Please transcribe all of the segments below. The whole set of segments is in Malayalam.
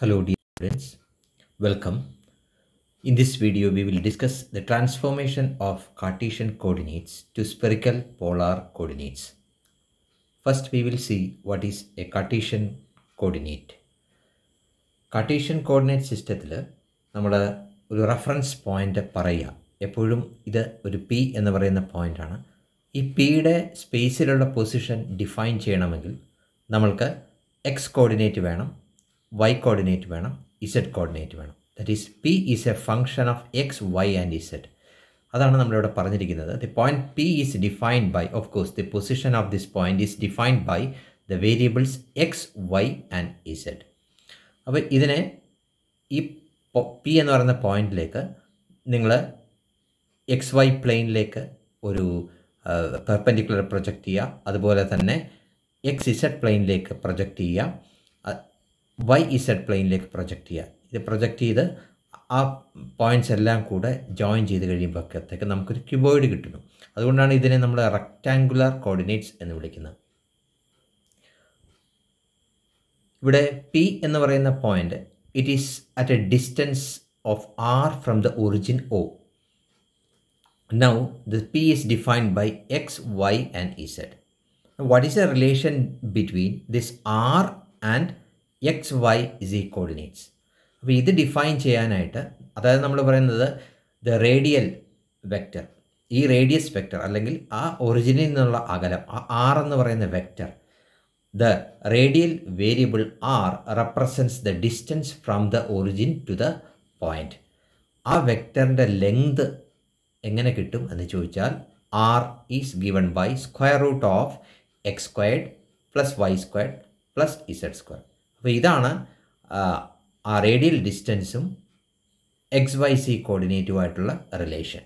Hello dear students, welcome. In this video we will discuss the transformation of Cartesian coordinates to spherical polar coordinates. First we will see what is a Cartesian coordinate. Cartesian coordinate സിസ്റ്റത്തിൽ നമ്മൾ ഒരു റെഫറൻസ് പോയിന്റ് പറയുക എപ്പോഴും ഇത് ഒരു പി എന്ന് പറയുന്ന പോയിന്റാണ് ഈ പിയുടെ സ്പേസിലുള്ള പൊസിഷൻ ഡിഫൈൻ ചെയ്യണമെങ്കിൽ നമ്മൾക്ക് എക്സ് കോർഡിനേറ്റ് വേണം വൈ കോർഡിനേറ്റ് വേണം ഇസഡ് കോർഡിനേറ്റ് വേണം. That is P is a function of X Y and Z അതാണ് നമ്മളിവിടെ പറഞ്ഞിരിക്കുന്നത്. The point P is defined by of course the position of this point is defined by the variables X Y and Z അപ്പോൾ ഇതിനെ ഈ പി എന്ന് പറയുന്ന പോയിന്റിലേക്ക് നിങ്ങൾ എക്സ് വൈ പ്ലെയിനിലേക്ക് ഒരു പെർപ്പൻഡിക്കുലർ പ്രൊജക്റ്റ് ചെയ്യുക. അതുപോലെ തന്നെ എക്സ് ഇസഡ് പ്ലെയിനിലേക്ക് പ്രൊജക്റ്റ് ചെയ്യുക. വൈ ഇസഡ് പ്ലെയിനിലേക്ക് പ്രൊജക്റ്റ് ചെയ്യുക. ഇത് പ്രൊജക്റ്റ് ചെയ്ത് ആ പോയിന്റ്സ് എല്ലാം കൂടെ ജോയിൻ ചെയ്ത് കഴിയുമ്പോഴത്തേക്ക് നമുക്കൊരു ക്യൂബോയിഡ് കിട്ടുന്നു. അതുകൊണ്ടാണ് ഇതിനെ നമ്മൾ റെക്റ്റാങ്കുലർ കോർഡിനേറ്റ്സ് എന്ന് വിളിക്കുന്നത്. ഇവിടെ പി എന്ന് പറയുന്ന point it is at a distance of R from the origin O now the P is defined by X Y and Z what is a relation between this R and X Y is ഈ കോർഡിനേറ്റ്സ് അപ്പോൾ ഇത് ഡിഫൈൻ ചെയ്യാനായിട്ട് അതായത് നമ്മൾ പറയുന്നത് ദ റേഡിയൽ വെക്റ്റർ ഈ റേഡിയസ് വെക്റ്റർ അല്ലെങ്കിൽ ആ ഒറിജിനിൽ നിന്നുള്ള അകലം ആ ആർ എന്ന് പറയുന്ന vector the radial variable R represents the distance from the origin to the point ആ വെക്റ്ററിന്റെ ലെങ്ത് എങ്ങനെ കിട്ടും എന്ന് ചോദിച്ചാൽ R is given by square root of X squared plus Y squared plus Z square അപ്പോൾ ഇതാണ് ആ റേഡിയൽ ഡിസ്റ്റൻസും എക്സ് വൈ സി കോർഡിനേറ്റുമായിട്ടുള്ള റിലേഷൻ.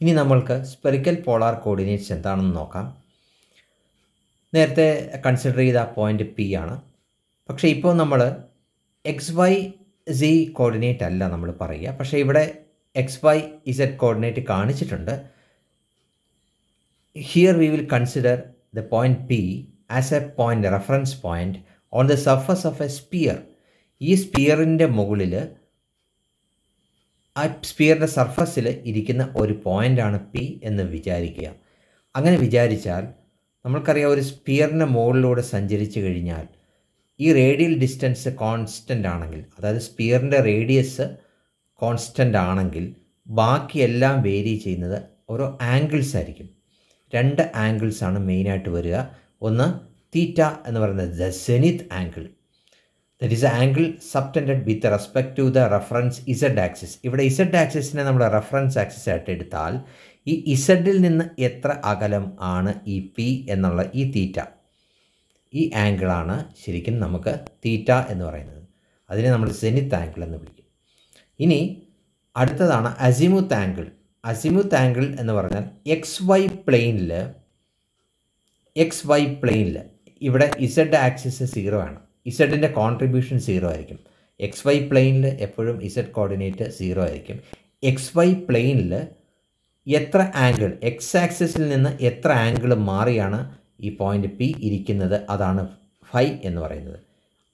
ഇനി നമ്മൾക്ക് സ്പെറിക്കൽ പോളാർ കോർഡിനേറ്റ്സ് എന്താണെന്ന് നോക്കാം. നേരത്തെ കൺസിഡർ ചെയ്ത പോയിന്റ് പി ആണ്. പക്ഷേ ഇപ്പോൾ നമ്മൾ എക്സ് വൈ സി കോർഡിനേറ്റ് അല്ല നമ്മൾ പറയുക. പക്ഷേ ഇവിടെ എക്സ് വൈ ഇസഡ് കോർഡിനേറ്റ് കാണിച്ചിട്ടുണ്ട്. Here we will consider the point P as a point reference point on the surface of a sphere ഈ സ്പിയറിന്റെ മുകളിൽ ആ സ്പിയറിന്റെ സർഫസിൽ ഇരിക്കുന്ന ഒരു പോയിന്റാണ് പി എന്ന് വിചാരിക്കുക. അങ്ങനെ വിചാരിച്ചാൽ നമ്മൾക്കറിയാം ഒരു സ്പിയറിന്റെ മുകളിലൂടെ സഞ്ചരിച്ചു കഴിഞ്ഞാൽ ഈ റേഡിയൽ ഡിസ്റ്റൻസ് കോൺസ്റ്റന്റ് ആണെങ്കിൽ അതായത് സ്പിയറിന്റെ റേഡിയസ് കോൺസ്റ്റന്റ് ആണെങ്കിൽ ബാക്കിയെല്ലാം വേരി ചെയ്യുന്നത് ഓരോ ആംഗിൾസ് ആയിരിക്കും. രണ്ട് ആംഗിൾസാണ് മെയിനായിട്ട് വരിക. ഒന്ന് തീറ്റ എന്ന് പറയുന്നത് the zenith angle that is angle subtended with respect to the reference Z axis ഇവിടെ ഇസഡ് ആക്സിസിനെ നമ്മൾ റെഫറൻസ് ആക്സിസ് ആയിട്ട് എടുത്താൽ ഈ ഇസഡിൽ നിന്ന് എത്ര അകലം ആണ് ഈ പി എന്നുള്ള ഈ തീറ്റ. ഈ ആംഗിളാണ് ശരിക്കും നമുക്ക് തീറ്റ എന്ന് പറയുന്നത്. അതിനെ നമ്മൾ സെനിത്ത് ആംഗിൾ എന്ന് വിളിക്കും. ഇനി അടുത്തതാണ് അസിമുത്ത് ആംഗിൾ അസിമുത്ത് ആംഗിൾ എന്ന് പറഞ്ഞാൽ എക്സ് വൈ പ്ലെയിനിൽ എക്സ് വൈ പ്ലെയിനിൽ ഇവിടെ ഇസഡ് ആക്സിസ് സീറോ ആണ്. ഇസഡിന്റെ കോൺട്രിബ്യൂഷൻ സീറോ ആയിരിക്കും. എക്സ് വൈ പ്ലെയിനിൽ എപ്പോഴും ഇസഡ് കോർഡിനേറ്റ് സീറോ ആയിരിക്കും. എക്സ് വൈ പ്ലെയിനിൽ എത്ര ആംഗിൾ എക്സ് ആക്സിസിൽ നിന്ന് എത്ര ആംഗിൾ മാറിയാണ് ഈ പോയിന്റ് പി ഇരിക്കുന്നത്? അതാണ് ഫൈ എന്ന് പറയുന്നത്.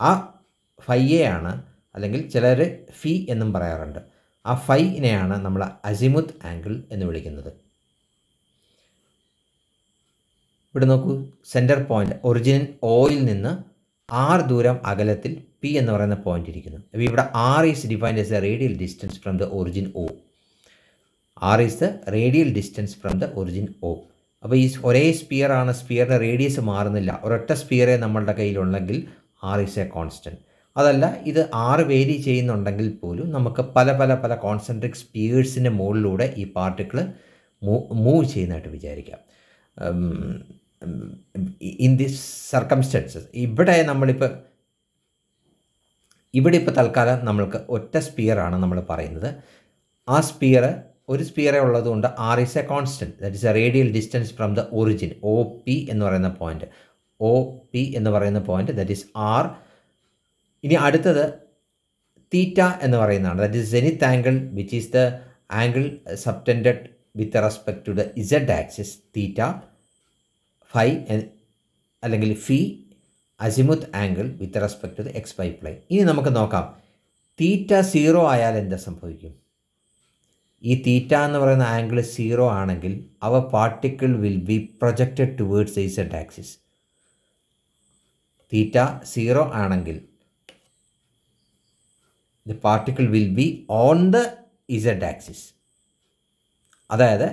ആ ഫൈയെയാണ് അല്ലെങ്കിൽ ചിലർ ഫി എന്നും പറയാറുണ്ട്. ആ ഫൈനെയാണ് നമ്മൾ അസിമുത്ത് ആംഗിൾ എന്ന് വിളിക്കുന്നത്. ഇവിടെ നോക്കൂ സെന്റർ പോയിന്റ് ഒറിജിനൽ ഓയിൽ നിന്ന് ആർ ദൂരം അകലത്തിൽ പി എന്ന് പറയുന്ന പോയിന്റ് ഇരിക്കുന്നു. അപ്പോൾ ഇവിടെ R is defined as a radial distance from the origin O R is the radial distance from the origin O അപ്പോൾ ഈ ഒരേ സ്പിയർ ആണ് സ്പിയറിന്റെ റേഡിയസ് മാറുന്നില്ല. ഒരൊറ്റ സ്പിയറെ നമ്മളുടെ കയ്യിലുണ്ടെങ്കിൽ ആർ ഈസ് എ കോൺസ്റ്റന്റ് അതല്ല ഇത് ആറ് വേരി ചെയ്യുന്നുണ്ടെങ്കിൽ പോലും നമുക്ക് പല പല പല കോൺസെൻട്രിക് സ്പിയേഴ്സിന്റെ മുകളിലൂടെ ഈ പാർട്ടിക്കിൾ മൂവ് ചെയ്യുന്നതായിട്ട് വിചാരിക്കാം. ഇൻ ദിസ് സർക്കംസ്റ്റൻസസ് ഇവിടെ നമ്മളിപ്പോൾ ഇവിടെ ഇപ്പോൾ തൽക്കാലം നമ്മൾക്ക് ഒറ്റ സ്പിയറാണ് നമ്മൾ പറയുന്നത്. ആ സ്പിയർ ഒരു സ്പിയറെ ഉള്ളതുകൊണ്ട് R is a constant that is a radial distance from the origin O P എന്ന് പറയുന്ന പോയിന്റ് ഒ പി എന്ന് പറയുന്ന പോയിന്റ് ദറ്റ് ഈസ് ആർ ഇനി അടുത്തത് തീറ്റ എന്ന് പറയുന്നതാണ്. That is zenith angle which is the angle subtended with respect to the Z axis theta phi അല്ലെങ്കിൽ phi azimuth angle with respect to X Y plane ഇനി നമുക്ക് നോക്കാം. തീറ്റ സീറോ ആയാൽ എന്താ സംഭവിക്കും? ഈ തീറ്റ എന്ന് പറയുന്ന ആംഗിൾ സീറോ ആണെങ്കിൽ അവ particle will be projected towards Z axis theta zero ആണെങ്കിൽ the particle will be on the Z axis അതായത്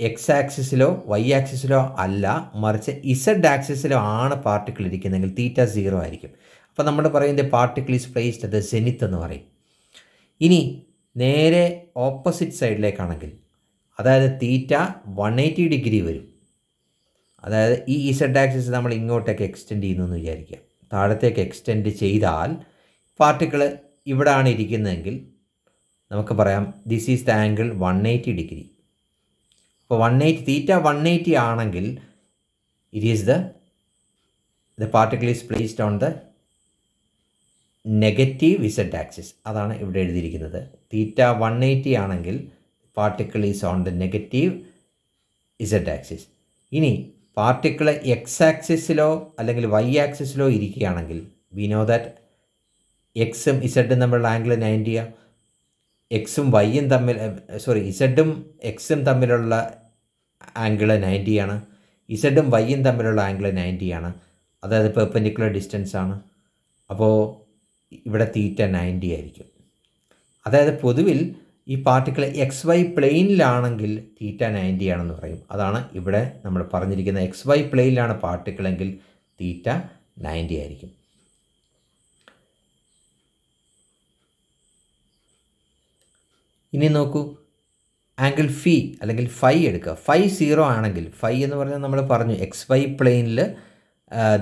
എക്സ് ആക്സിസിലോ വൈ ആക്സിസിലോ അല്ല മറിച്ച് ഇസഡ് ആക്സിസിലോ ആണ് പാർട്ടിക്കിൾ ഇരിക്കുന്നതെങ്കിൽ തീറ്റ സീറോ ആയിരിക്കും. അപ്പോൾ നമ്മൾ പറയുന്നത് പാർട്ടിക്കിൾ ഈസ് പ്ലേസ്ഡ് അത് സെനിത്ത് എന്ന് പറയും. ഇനി നേരെ ഓപ്പോസിറ്റ് സൈഡിലേക്കാണെങ്കിൽ അതായത് തീറ്റ വൺ എയ്റ്റി ഡിഗ്രി വരും. അതായത് ഈ ഇസഡ് ആക്സിസ് നമ്മൾ ഇങ്ങോട്ടേക്ക് എക്സ്റ്റെൻഡ് ചെയ്യുന്നു എന്ന് വിചാരിക്കുക. താഴത്തേക്ക് എക്സ്റ്റെൻഡ് ചെയ്താൽ പാർട്ടിക്കിൾ ഇവിടാണ് ഇരിക്കുന്നതെങ്കിൽ നമുക്ക് പറയാം this is the angle one eighty degree അപ്പോൾ one eighty theta one eighty ആണെങ്കിൽ it is the the particle is placed on the negative Z axis അതാണ് ഇവിടെ എഴുതിയിരിക്കുന്നത്. തീറ്റ വൺ എയ്റ്റി ആണെങ്കിൽ particle is on the negative Z axis ഇനി പാർട്ടിക്കിൾ എക്സ് ആക്സിസിലോ അല്ലെങ്കിൽ വൈ ആക്സിസിലോ ഇരിക്കുകയാണെങ്കിൽ വി നോ ദാറ്റ് എക്സും ഇസഡും തമ്മിലുള്ള ആംഗിൾ നയന്റിയാണ് എക്സും വൈയും തമ്മിൽ സോറി ഇസഡും എക്സും തമ്മിലുള്ള ആംഗിൾ നയന്റിയാണ് ഇസഡും വൈയും തമ്മിലുള്ള ആംഗിൾ നയന്റിയാണ് അതായത് പെർപ്പൻഡിക്കുലർ ഡിസ്റ്റൻസ് ആണ്. അപ്പോൾ ഇവിടെ തീറ്റ നയന്റി ആയിരിക്കും. അതായത് പൊതുവിൽ ഈ പാർട്ടിക്കിൾ എക്സ് വൈ പ്ലെയിനിലാണെങ്കിൽ തീറ്റ നയന്റി ആണെന്ന് പറയും. അതാണ് ഇവിടെ നമ്മൾ പറഞ്ഞിരിക്കുന്ന എക്സ് വൈ പ്ലെയിനിലാണ് പാർട്ടിക്കിളെങ്കിൽ തീറ്റ നയന്റി ആയിരിക്കും. ഇനി നോക്കൂ. ആംഗിൾ ഫി അല്ലെങ്കിൽ ഫൈ എടുക്കുക. ഫൈ സീറോ ആണെങ്കിൽ ഫൈ എന്ന് പറഞ്ഞാൽ നമ്മൾ പറഞ്ഞു എക്സ് വൈ പ്ലെയിനിൽ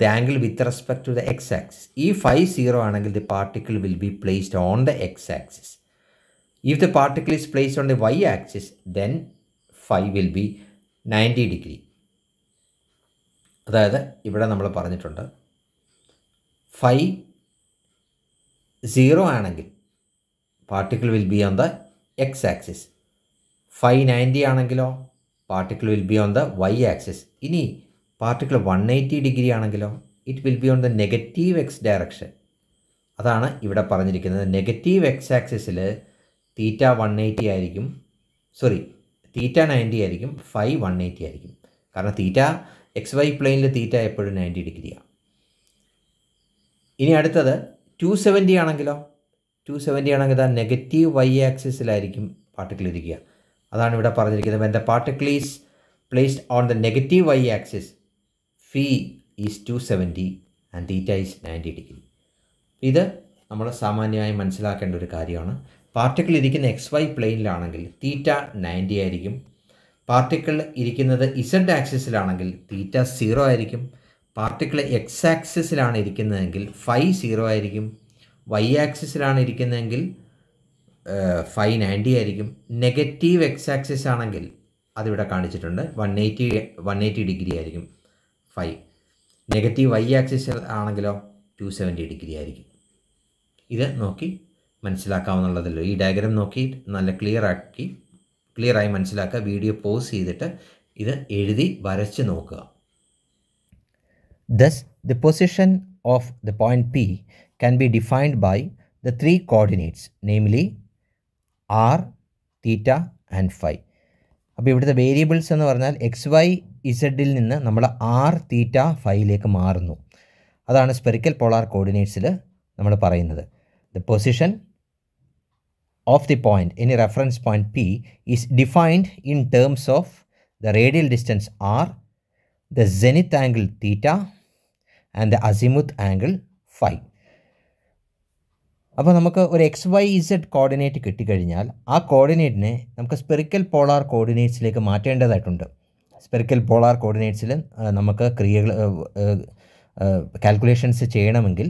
the angle with respect to the X axis ഈ ഫൈ സീറോ ആണെങ്കിൽ the particle will be placed on the X axis if the particle is placed on the Y axis then phi will be ninety degree അതായത് ഇവിടെ നമ്മൾ പറഞ്ഞിട്ടുണ്ട് ഫൈ സീറോ ആണെങ്കിൽ particle will be on the X axis phi ninety ആണെങ്കിലോ particle will be on the Y axis ഇനി പാർട്ടിക്കിൾ വൺ എയ്റ്റി ഡിഗ്രി ആണെങ്കിലോ it will be on the negative X direction അതാണ് ഇവിടെ പറഞ്ഞിരിക്കുന്നത്. നെഗറ്റീവ് എക്സ് ആക്സിസിൽ തീറ്റ വൺ എയ്റ്റി ആയിരിക്കും സോറി തീറ്റ നയന്റി ആയിരിക്കും ഫൈവ് വൺ എയ്റ്റി ആയിരിക്കും. കാരണം തീറ്റ എക്സ് വൈ പ്ലെയിനിൽ തീറ്റ എപ്പോഴും നയന്റി ഡിഗ്രിയാണ് ഇനി അടുത്തത് ടു സെവന്റി ആണെങ്കിലോ ടു സെവന്റി ആണെങ്കിൽ അത് നെഗറ്റീവ് വൈ ആക്സിസിലായിരിക്കും പാർട്ടിക്കിൾ ഇരിക്കുക. അതാണ് ഇവിടെ പറഞ്ഞിരിക്കുന്നത്. The particle is placed on the negative Y axis phi is two seventy and theta is ninety degree ഇത് നമ്മൾ സാമാന്യമായി മനസ്സിലാക്കേണ്ട ഒരു കാര്യമാണ്. പാർട്ടിക്കിൾ ഇരിക്കുന്ന എക്സ് വൈ പ്ലെയിനിലാണെങ്കിൽ തീറ്റ നയന്റി ആയിരിക്കും. പാർട്ടിക്കിൾ ഇരിക്കുന്നത് ഇസഡ് ആക്സിസിലാണെങ്കിൽ തീറ്റ സീറോ ആയിരിക്കും. പാർട്ടിക്കിൾ എക്സ് ആക്സിസിലാണ് ഇരിക്കുന്നതെങ്കിൽ ഫൈവ് സീറോ ആയിരിക്കും. വൈ ആക്സിസിലാണ് ഇരിക്കുന്നതെങ്കിൽ ഫൈവ് നയന്റി ആയിരിക്കും. നെഗറ്റീവ് എക്സ് ആക്സിസ് ആണെങ്കിൽ അതിവിടെ കാണിച്ചിട്ടുണ്ട്. One eighty one eighty degree ആയിരിക്കും. ഫൈ നെഗറ്റീവ് വൈ ആക്സിസ് ആണെങ്കിലോ ടു സെവന്റി ഡിഗ്രി ആയിരിക്കും. ഇത് നോക്കി മനസ്സിലാക്കാവുന്നുള്ളതല്ലോ ഈ ഡയഗ്രാം നോക്കി നല്ല ക്ലിയർ ആക്കി ക്ലിയറായി മനസ്സിലാക്കുക. വീഡിയോ പോസ് ചെയ്തിട്ട് ഇത് എഴുതി വരച്ച് നോക്കുക. Thus the position of the point P can be defined by the three coordinates, namely r, theta and phi. അപ്പോൾ ഇവിടുത്തെ വേരിയബിൾസ് എന്ന് പറഞ്ഞാൽ എക്സ് വൈ ഇസഡിൽ നിന്ന് നമ്മൾ ആർ തീറ്റ ഫൈയിലേക്ക് മാറുന്നു. അതാണ് സ്പെറിക്കൽ പോളാർ കോർഡിനേറ്റ്സിൽ നമ്മൾ പറയുന്നത്. The position of the point ഇനി reference point P is defined in terms of the radial distance R the zenith angle theta and the azimuth angle phi അപ്പോൾ നമുക്ക് ഒരു എക്സ് വൈ ഇസഡ് കോർഡിനേറ്റ് കിട്ടിക്കഴിഞ്ഞാൽ ആ കോർഡിനേറ്റിനെ നമുക്ക് സ്പെറിക്കൽ പോളാർ കോർഡിനേറ്റ്സിലേക്ക് മാറ്റേണ്ടതായിട്ടുണ്ട്. സ്പെറിക്കൽ പോളാർ കോർഡിനേറ്റ്സിൽ നമുക്ക് ക്രിയകൾ കാൽക്കുലേഷൻസ് ചെയ്യണമെങ്കിൽ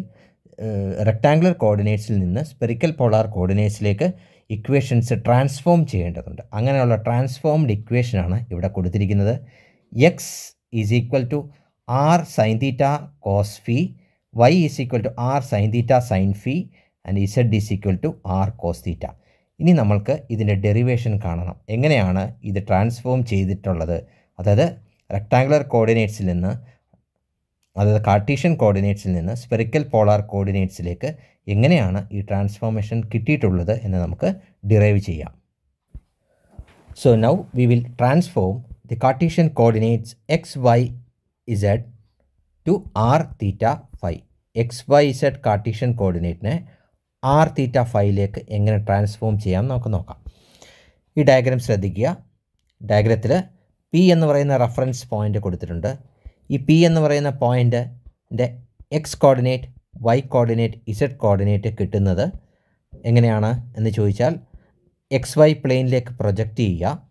റെക്ടാങ്കുലർ കോർഡിനേറ്റ്സിൽ നിന്ന് സ്പെറിക്കൽ പോളാർ കോർഡിനേറ്റ്സിലേക്ക് ഇക്വേഷൻസ് ട്രാൻസ്ഫോം ചെയ്യേണ്ടതുണ്ട്. അങ്ങനെയുള്ള ട്രാൻസ്ഫോംഡ് ഇക്വേഷനാണ് ഇവിടെ കൊടുത്തിരിക്കുന്നത്. X is equal to R sine theta cos phi Y is equal to R sine theta sine phi and Z is equal to R cos theta ഇനി നമ്മൾക്ക് ഇതിന്റെ ഡെറിവേഷൻ കാണണം. എങ്ങനെയാണ് ഇത് ട്രാൻസ്ഫോം ചെയ്തിട്ടുള്ളത്? അതായത് റെക്ടാങ്കുലർ കോർഡിനേറ്റ്സിൽ നിന്ന് അതായത് കാർട്ടീഷ്യൻ കോർഡിനേറ്റ്സിൽ നിന്ന് സ്പെറിക്കൽ പോളാർ കോർഡിനേറ്റ്സിലേക്ക് എങ്ങനെയാണ് ഈ ട്രാൻസ്ഫോർമേഷൻ കിട്ടിയിട്ടുള്ളത് എന്ന് നമുക്ക് ഡിറൈവ് ചെയ്യാം. So now we will transform the Cartesian coordinates X Y Z to R theta phi X Y Z Cartesian കോർഡിനേറ്റിനെ R theta ഫൈവിലേക്ക് എങ്ങനെ ട്രാൻസ്ഫോം ചെയ്യാം നമുക്ക് നോക്കാം. ഈ ഡയഗ്രാം ശ്രദ്ധിക്കുക. ഡയഗ്രത്തിൽ പി എന്ന് പറയുന്ന റഫറൻസ് പോയിന്റ് കൊടുത്തിട്ടുണ്ട്. ഈ പി എന്ന് പറയുന്ന പോയിന്റിന്റെ X coordinate Y coordinate Z coordinate കിട്ടുന്നത് എങ്ങനെയാണ് എന്ന് ചോദിച്ചാൽ എക്സ് വൈ പ്ലെയിനിലേക്ക് പ്രൊജക്റ്റ് ചെയ്യുക.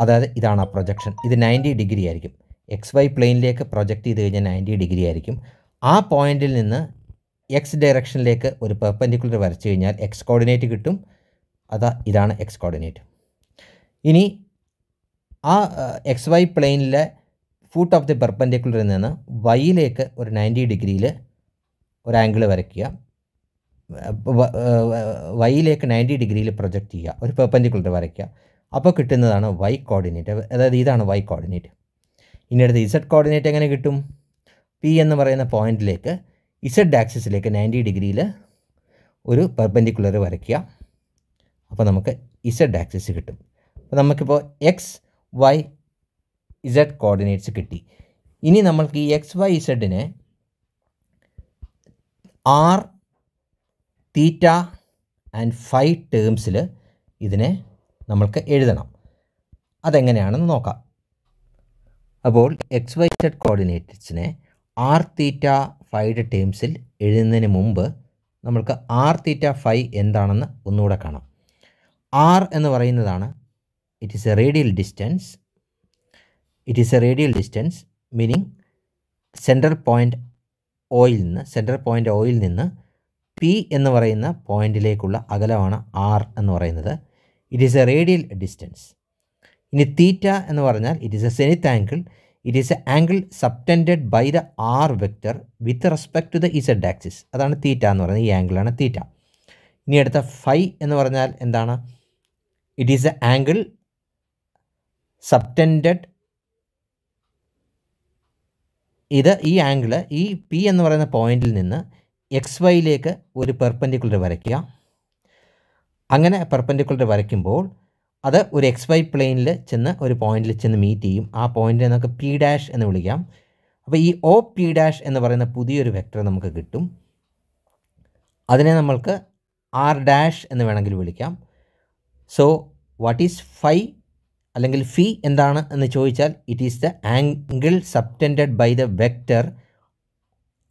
അതായത് ഇതാണ് ആ പ്രൊജക്ഷൻ ഇത് നയന്റി ഡിഗ്രി ആയിരിക്കും. എക്സ് വൈ പ്ലെയിനിലേക്ക് പ്രൊജക്റ്റ് ചെയ്ത് കഴിഞ്ഞാൽ നയന്റി ഡിഗ്രി ആയിരിക്കും. ആ പോയിന്റിൽ നിന്ന് എക്സ് ഡയറക്ഷനിലേക്ക് ഒരു പെർപ്പൻഡിക്കുലർ വരച്ചു കഴിഞ്ഞാൽ എക്സ് കോർഡിനേറ്റ് കിട്ടും. അതാ ഇതാണ് എക്സ് കോർഡിനേറ്റ് ഇനി ആ എക്സ് വൈ പ്ലെയിനിലെ ഫൂട്ട് ഓഫ് ദി പെർപ്പൻഡിക്കുലറിൽ നിന്ന് വൈയിലേക്ക് ഒരു നയന്റി ഡിഗ്രിയിൽ ഒരു ആംഗിൾ വരയ്ക്കുക. വൈയിലേക്ക് നയന്റി ഡിഗ്രിയിൽ പ്രൊജക്റ്റ് ചെയ്യുക. ഒരു പെർപ്പൻഡിക്കുലർ വരയ്ക്കുക. അപ്പോൾ കിട്ടുന്നതാണ് വൈ കോർഡിനേറ്റ് അതായത് ഇതാണ് വൈ കോർഡിനേറ്റ് ഇനി അടുത്ത് ഇസഡ് കോർഡിനേറ്റ് എങ്ങനെ കിട്ടും? പി എന്ന് പറയുന്ന പോയിന്റിലേക്ക് ഇസഡ് ആക്സിസിലേക്ക് നയന്റി ഡിഗ്രിയിൽ ഒരു പെർപെൻഡിക്കുലർ വരയ്ക്കുക. അപ്പോൾ നമുക്ക് ഇസഡ് ആക്സിസ് കിട്ടും. അപ്പോൾ നമുക്കിപ്പോൾ എക്സ് വൈ ഇസഡ് കോർഡിനേറ്റ്സ് കിട്ടി. ഇനി നമ്മൾക്ക് ഈ എക്സ് വൈ ഇസഡിനെ ആർ തീറ്റ ആൻഡ് ഫൈവ് ടേംസിൽ ഇതിനെ നമ്മൾക്ക് എഴുതണം. അതെങ്ങനെയാണെന്ന് നോക്കാം. അപ്പോൾ എക്സ് വൈ സെഡ് കോർഡിനേറ്റ്സിനെ ആർ തീറ്റ ഫൈയുടെ ടേംസിൽ എഴുതുന്നതിന് മുമ്പ് നമ്മൾക്ക് ആർ തീറ്റ ഫൈ എന്താണെന്ന് ഒന്നുകൂടെ കാണാം. ആർ എന്ന് പറയുന്നതാണ് it is a radial distance it is a radial distance meaning central point oil നിന്ന് സെൻട്രൽ പോയിന്റ് ഓയിൽ നിന്ന് പി എന്ന് പറയുന്ന പോയിന്റിലേക്കുള്ള അകലമാണ് ആർ എന്ന് പറയുന്നത്. It is a radial distance ഇനി തീറ്റ എന്ന് പറഞ്ഞാൽ it is a zenith angle it is a angle subtended by the R vector with respect to the Z axis അതാണ് തീറ്റ എന്ന് പറയുന്നത്. ഈ ആംഗിളാണ് തീറ്റ ഇനി അടുത്ത ഫൈ എന്ന് പറഞ്ഞാൽ എന്താണ്? It is a angle subtended ഇത് ഈ ആംഗിൾ ഈ പി എന്ന് പറയുന്ന പോയിന്റിൽ നിന്ന് എക്സ് വൈയിലേക്ക് ഒരു പെർപ്പൻഡിക്കുലർ വരയ്ക്കുക. അങ്ങനെ പെർപ്പൻഡിക്കുലർ വരയ്ക്കുമ്പോൾ അത് ഒരു എക്സ് വൈ പ്ലെയിനിൽ ചെന്ന് ഒരു പോയിന്റിൽ ചെന്ന് മീറ്റ് ചെയ്യും. ആ പോയിന്റിനെ നമുക്ക് പി ഡാഷ് എന്ന് വിളിക്കാം. അപ്പോൾ ഈ ഒ പി ഡാഷ് എന്ന് പറയുന്ന പുതിയൊരു വെക്റ്റർ നമുക്ക് കിട്ടും. അതിനെ നമ്മൾക്ക് ആർ ഡാഷ് എന്ന് വേണമെങ്കിൽ വിളിക്കാം. സോ വാട്ട് ഈസ് ഫൈ അല്ലെങ്കിൽ ഫി എന്താണ് എന്ന് ചോദിച്ചാൽ it is the angle subtended by the vector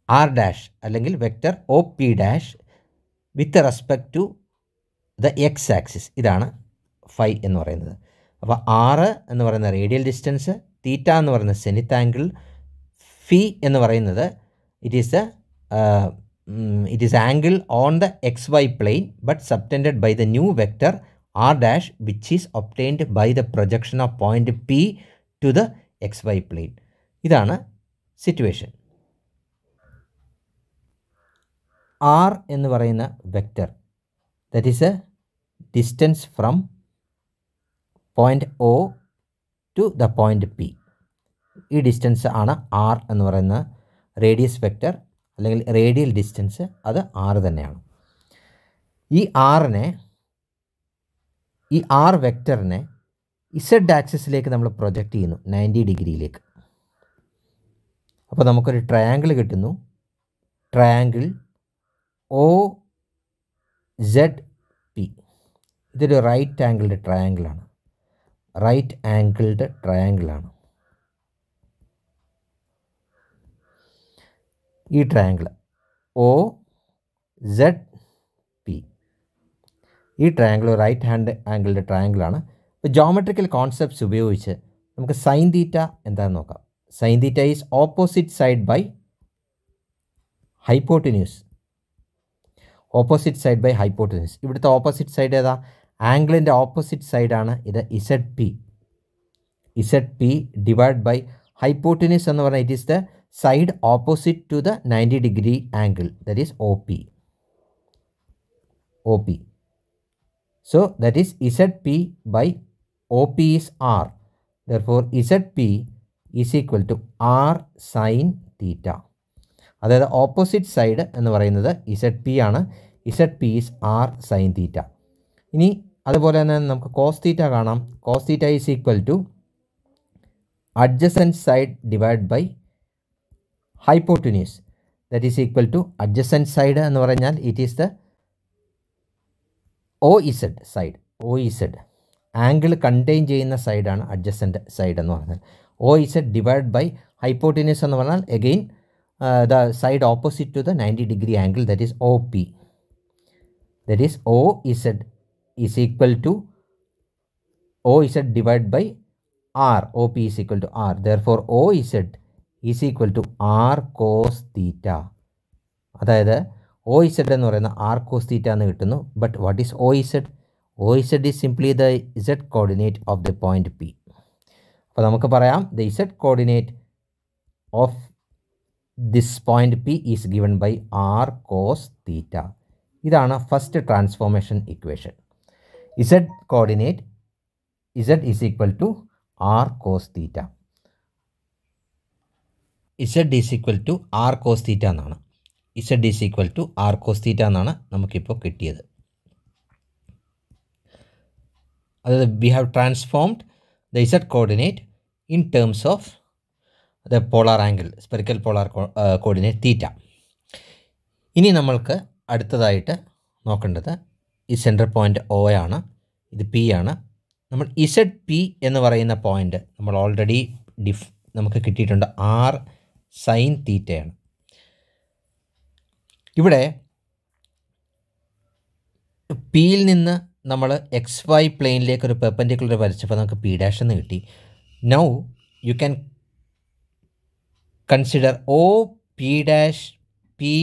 R dash അല്ലെങ്കിൽ vector O P dash with respect to the X axis ഇതാണ് ഫൈ എന്ന് പറയുന്നത്. അപ്പോൾ ആറ് എന്ന് പറയുന്ന റേഡിയൽ ഡിസ്റ്റൻസ് തീറ്റ എന്ന് പറയുന്ന സെനിത്ത് ആംഗിൾ ഫി എന്ന് പറയുന്നത് it is the it is angle on the X Y plane but subtended by the new vector R dash which is obtained by the projection of point P to the X Y plane ഇതാണ് സിറ്റുവേഷൻ ആർ എന്ന് പറയുന്ന vector that is a distance from point O to the point P ഈ ഡിസ്റ്റൻസ് ആണ് ആർ എന്ന് പറയുന്ന റേഡിയസ് വെക്റ്റർ അല്ലെങ്കിൽ റേഡിയൽ ഡിസ്റ്റൻസ് അത് ആറ് തന്നെയാണ്. ഈ ആറിനെ ഈ ആർ വെക്റ്ററിനെ ഇസഡ് ആക്സിസിലേക്ക് നമ്മൾ പ്രൊജക്റ്റ് ചെയ്യുന്നു നയന്റി ഡിഗ്രിയിലേക്ക്. അപ്പോൾ നമുക്കൊരു ട്രയാങ്കിൾ കിട്ടുന്നു. ട്രയാങ്കിൾ ഒ സെഡ് പി ഇതൊരു റൈറ്റ് ആംഗിളിന്റെ ട്രയാങ്കിളാണ് റൈറ്റ് ആംഗിൾഡ് ട്രയാങ്കിളാണ്. ഈ ട്രയാങ്കിൾ ഒ സെഡ് പി ഈ ട്രയാങ്കിൾ റൈറ്റ് ഹാൻഡ് ആംഗിൾഡ് ട്രയാങ്കിളാണ്. ഇപ്പോൾ ജോമെട്രിക്കൽ കോൺസെപ്റ്റ്സ് ഉപയോഗിച്ച് നമുക്ക് സൈൻ തീറ്റ എന്താണെന്ന് നോക്കാം. Sine theta is opposite side by hypotenuse opposite side by hypotenuse ഇവിടുത്തെ ഓപ്പോസിറ്റ് സൈഡ് ഏതാ? ആംഗിളിന്റെ ഓപ്പോസിറ്റ് സൈഡാണ് ഇത് Z P Z P divide by hypotenuse എന്ന് പറഞ്ഞാൽ it is the side opposite to the ninety degree angle that is O P O P so that is Z P by O P is R therefore Z P is equal to R sine theta അതായത് ഓപ്പോസിറ്റ് സൈഡ് എന്ന് പറയുന്നത് ഇസഡ് പി ആണ്. Z P is R sine theta ഇനി അതുപോലെ തന്നെ നമുക്ക് കോസ് തീറ്റ കാണാം. Cos theta is equal to adjacent side divide by hypotenuse that is equal to adjacent side എന്ന് പറഞ്ഞാൽ it is the O Z side O Z angle contain ചെയ്യുന്ന സൈഡാണ് അഡ്ജസന്റ് സൈഡ് എന്ന് പറഞ്ഞാൽ. O Z divide by hypotenuse എന്ന് പറഞ്ഞാൽ again the side opposite to the ninety degree angle that is O P that is O Z is equal to OZ divided by R. OP is equal to R. Therefore, OZ is equal to R cos theta അതായത് ഒ ഇസഡ് എന്ന് പറയുന്ന ആർ കോസ് തീറ്റ എന്ന് കിട്ടുന്നു. But what is O Z O Z is simply the Z coordinate of the point P അപ്പോൾ നമുക്ക് പറയാം the Z coordinate of this point P is given by R cos theta ഇതാണ് first transformation equation Z coordinate Z is equal to R cos theta Z is equal to R cos theta എന്നാണ്. Z is equal to R cos theta എന്നാണ് നമുക്കിപ്പോൾ കിട്ടിയത്. അതായത് we have transformed the Z coordinate in terms of the polar angle spherical polar coordinate theta ഇനി നമ്മൾക്ക് അടുത്തതായിട്ട് നോക്കേണ്ടത് ഈ സെന്റർ പോയിന്റ് ഒ ആണ് ഇത് പി ആണ്. നമ്മൾ ഇസഡ് പി എന്ന് പറയുന്ന പോയിന്റ് നമ്മൾ ഓൾറെഡി ഡിഫ് നമുക്ക് കിട്ടിയിട്ടുണ്ട് ആർ സൈൻ തീറ്റയാണ് ഇവിടെ പിയിൽ നിന്ന് നമ്മൾ എക്സ് വൈ പ്ലെയിനിലേക്ക് ഒരു പെർപ്പൻഡിക്കുലർ വരച്ചപ്പോൾ നമുക്ക് പി ഡാഷ് എന്ന് കിട്ടി. Now you can consider O P dash P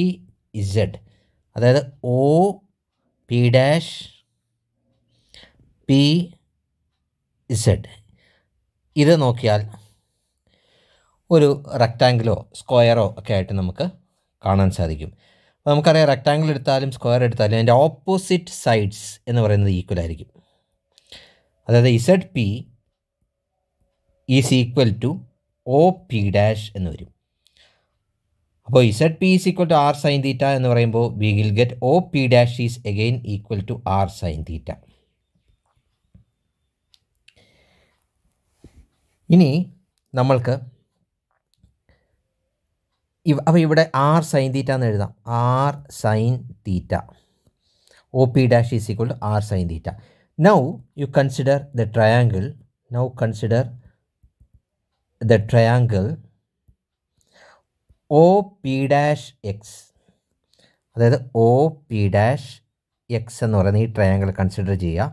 Z അതായത് O P dash P Z ഇത് നോക്കിയാൽ ഒരു റെക്റ്റാങ്കിളോ സ്ക്വയറോ ഒക്കെ ആയിട്ട് നമുക്ക് കാണാൻ സാധിക്കും. അപ്പോൾ നമുക്കറിയാം റെക്റ്റാങ്കിൾ എടുത്താലും സ്ക്വയർ എടുത്താലും അതിന്റെ ഓപ്പോസിറ്റ് സൈഡ്സ് എന്ന് പറയുന്നത് ഈക്വൽ ആയിരിക്കും. അതായത് Z P is equal to O P dash എന്ന് വരും. അപ്പോൾ Z P is equal to R sine theta എന്ന് പറയുമ്പോൾ we will get O P dash is again equal to R sine theta ഇനി നമ്മൾക്ക് അപ്പോൾ ഇവിടെ ആർ സൈൻ തീറ്റ എന്ന് എഴുതാം. R sine theta O P dash is equal to R sine theta now you consider the triangle now consider the triangle O P dash X അതായത് ഒ പി ഡാഷ് എക്സ് എന്ന് പറയുന്ന ഈ ട്രയാങ്കിൾ കൺസിഡർ ചെയ്യുക.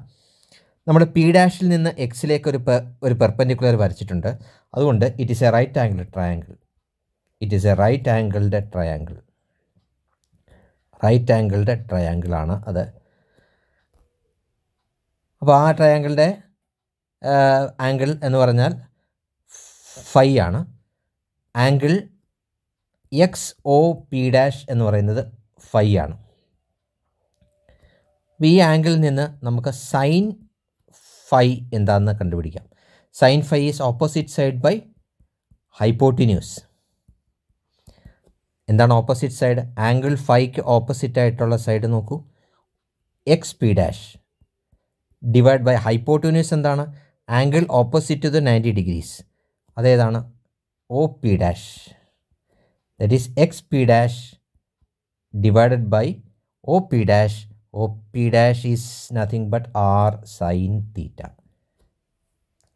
നമ്മൾ പി ഡാഷിൽ നിന്ന് എക്സിലേക്ക് ഒരു ഒരു പെർപ്പൻഡിക്കുലർ വരച്ചിട്ടുണ്ട്. അതുകൊണ്ട് it is a right angle triangle it is a right angled triangle right angled triangle ആണ് അത്. അപ്പോൾ ആ ട്രയാങ്കിളുടെ ആംഗിൾ എന്ന് പറഞ്ഞാൽ ഫൈ ആണ്. Angle X O P dash എന്ന് പറയുന്നത് ഫൈ ആണ്. ഈ ആംഗിളിൽ നിന്ന് നമുക്ക് സൈൻ ഫൈ എന്താണെന്ന് കണ്ടുപിടിക്കാം. Sine phi is opposite side by hypotenuse എന്താണ് ഓപ്പോസിറ്റ് സൈഡ് ആംഗിൾ ഫൈക്ക് ഓപ്പോസിറ്റ് ആയിട്ടുള്ള സൈഡ് നോക്കൂ. X P dash divide by hypotenuse എന്താണ്? Angle opposite to the ninety degrees അതേതാണ് O P dash P dash divided by O P dash O P dash is nothing but R sine theta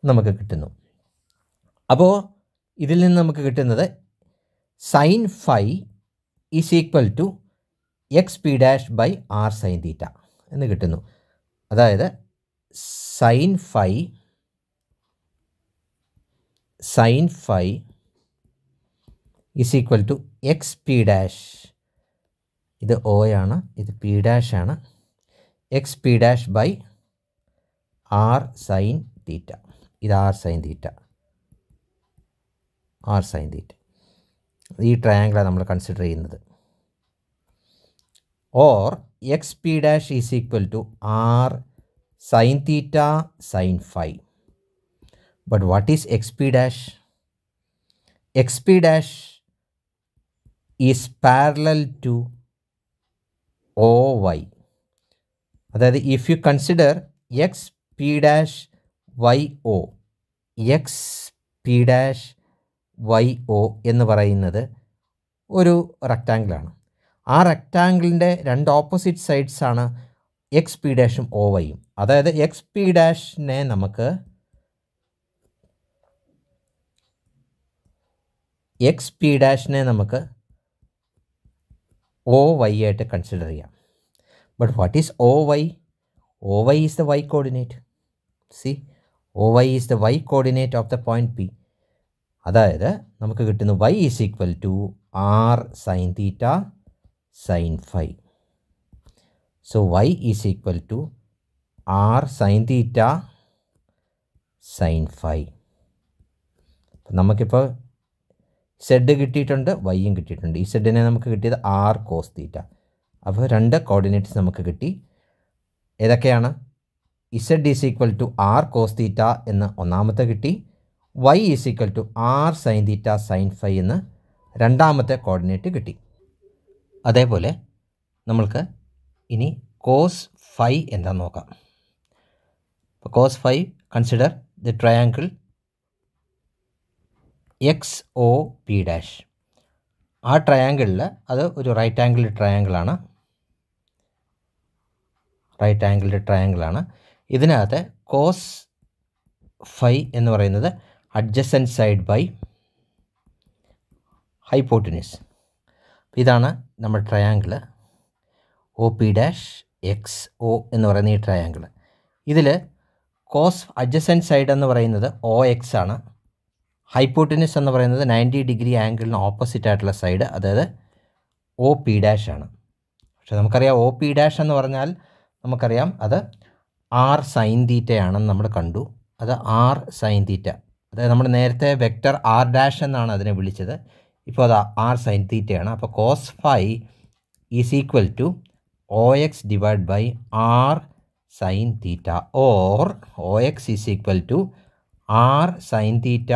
നമുക്ക് കിട്ടുന്നു. അപ്പോൾ ഇതിൽ നിന്ന് നമുക്ക് കിട്ടുന്നത് sine phi is equal to X P dash by R sine theta എന്ന് കിട്ടുന്നു. അതായത് sine phi sine phi is equal to X P dash ഇത് ഒ ആണ് ഇത് പി ഡാഷ് ആണ്. X P dash by R sine theta ഇത് R sine theta R sine theta ഈ ട്രയാങ്കിളാണ് നമ്മൾ കൺസിഡർ ചെയ്യുന്നത്. Or X P dash is equal to R sine theta sine phi but what is X P dash X P dash is parallel to O Y അതായത് if you consider X P dash Y O X P dash Y O എന്ന് പറയുന്നത് ഒരു റെക്റ്റാങ്കിളാണ് ആ റെക്റ്റാങ്കിളിന്റെ രണ്ട് ഓപ്പോസിറ്റ് സൈഡ്സ് ആണ് എക്സ് പി ഡാഷും ഒ വൈയും അതായത് എക്സ് പി ഡാഷിനെ നമുക്ക് എക്സ് പി ഡാഷിനെ നമുക്ക് ഒ വൈ ആയിട്ട് കൺസിഡർ ചെയ്യാം. But what is O Y O Y is the Y coordinate see O Y is the Y coordinate of the point P അതായത് നമുക്ക് കിട്ടുന്ന Y is equal to R sine theta sine phi so Y is equal to R sine theta sine phi നമുക്കിപ്പോൾ സെഡ് കിട്ടിയിട്ടുണ്ട് വൈയും കിട്ടിയിട്ടുണ്ട്. ഈ സെഡിനെ നമുക്ക് കിട്ടിയത് ആർ കോസ് തീറ്റ അപ്പോൾ രണ്ട് കോർഡിനേറ്റ്സ് നമുക്ക് കിട്ടി. ഏതൊക്കെയാണ്? Z is equal to R cos theta എന്ന് ഒന്നാമത്തെ കിട്ടി. Y is equal to R sine theta sine phi എന്ന് രണ്ടാമത്തെ കോർഡിനേറ്റ് കിട്ടി. അതേപോലെ നമ്മൾക്ക് ഇനി കോസ് ഫൈ എന്താ നോക്കാം. Cos phi consider the triangle X O P dash ആ ട്രയാങ്കിളിൽ അത് ഒരു റൈറ്റ് ആംഗിൾ ട്രയാങ്കിളാണ് റൈറ്റ് ആംഗിൾഡ് ട്രയാങ്കിളാണ് ഇതിനകത്ത് കോസ് ഫൈ എന്ന് പറയുന്നത് അഡ്ജസന്റ് സൈഡ് ബൈ ഹൈപ്പോട്ടിനിസ് ഇതാണ് നമ്മുടെ triangle O P dash X O എന്ന് പറയുന്ന ഈ ട്രയാങ്കിൾ ഇതിൽ കോസ് അഡ്ജസന്റ് സൈഡ് എന്ന് പറയുന്നത് ഒ എക്സ് ആണ്. ഹൈപ്പോട്ടിനിസ് എന്ന് പറയുന്നത് നയന്റി ഡിഗ്രി ആംഗിളിന് ഓപ്പോസിറ്റ് ആയിട്ടുള്ള സൈഡ് അതായത് ഒ പി ഡാഷ് ആണ്. പക്ഷെ നമുക്കറിയാം ഒ പി ഡാഷ് എന്ന് പറഞ്ഞാൽ നമുക്കറിയാം അത് ആർ സൈൻ തീറ്റയാണെന്ന് നമ്മൾ കണ്ടു. അത് ആർ സൈൻ തീറ്റ അതായത് നമ്മൾ നേരത്തെ വെക്റ്റർ ആർ ഡാഷ് എന്നാണ് അതിനെ വിളിച്ചത്. ഇപ്പോൾ അത് ആർ സൈൻ തീറ്റയാണ് അപ്പോൾ cos phi is equal to O X divide by R sine theta or O X is equal to R sine theta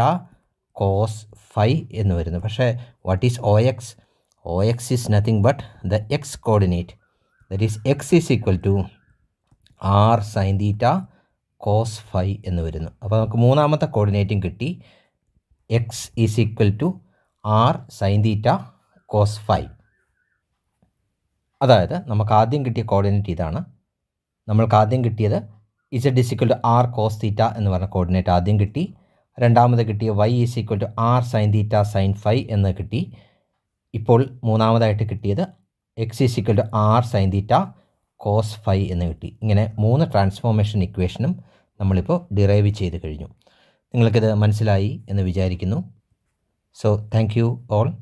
cos phi എന്ന് വരുന്നു. പക്ഷേ what is O X O X is nothing but the X coordinate that is X is equal to R sine theta cos phi എന്ന് വരുന്നു. അപ്പോൾ നമുക്ക് മൂന്നാമത്തെ കോർഡിനേറ്റും കിട്ടി. X is equal to R sine theta cos phi അതായത് നമുക്ക് ആദ്യം കിട്ടിയ കോർഡിനേറ്റ് ഇതാണ്. നമ്മൾക്ക് ആദ്യം കിട്ടിയത് Z is equal to R cos theta എന്ന് പറഞ്ഞ കോർഡിനേറ്റ് ആദ്യം കിട്ടി. രണ്ടാമത് കിട്ടിയ Y is equal to R sine theta sine phi എന്ന് കിട്ടി. ഇപ്പോൾ മൂന്നാമതായിട്ട് കിട്ടിയത് X is equal to R sine theta cos phi എന്ന് കിട്ടി. ഇങ്ങനെ മൂന്ന് ട്രാൻസ്ഫോർമേഷൻ ഇക്വേഷനും നമ്മളിപ്പോൾ ഡിറൈവ് ചെയ്ത് കഴിഞ്ഞു. നിങ്ങൾക്കിത് മനസ്സിലായി എന്ന് വിചാരിക്കുന്നു. So thank you all